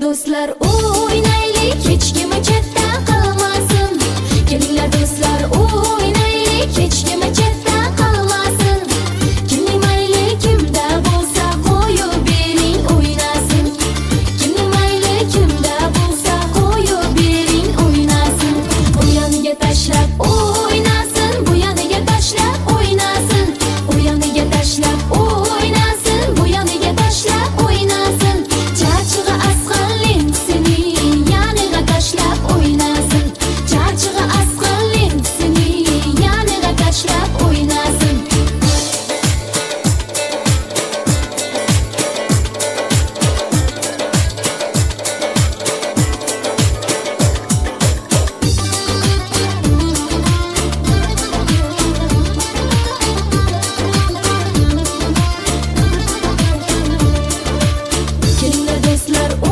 do'stlar o'ynaylik kechki sesler